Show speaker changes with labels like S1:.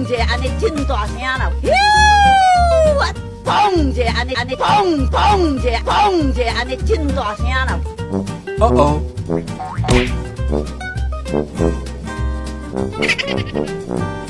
S1: 一下，安尼真大声了，砰！一下，安尼安尼砰砰一下，砰一下，安尼真大声了。
S2: 哦哦。